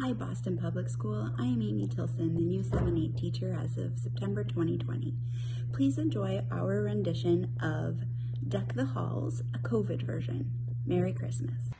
Hi, Boston Public School. I am Amy Tilson, the new 7-8 teacher as of September 2020. Please enjoy our rendition of Deck the Halls, a COVID version. Merry Christmas.